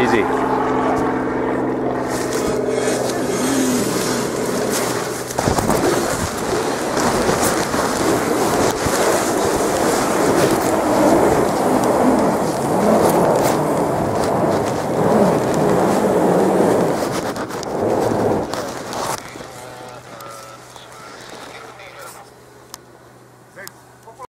Easy.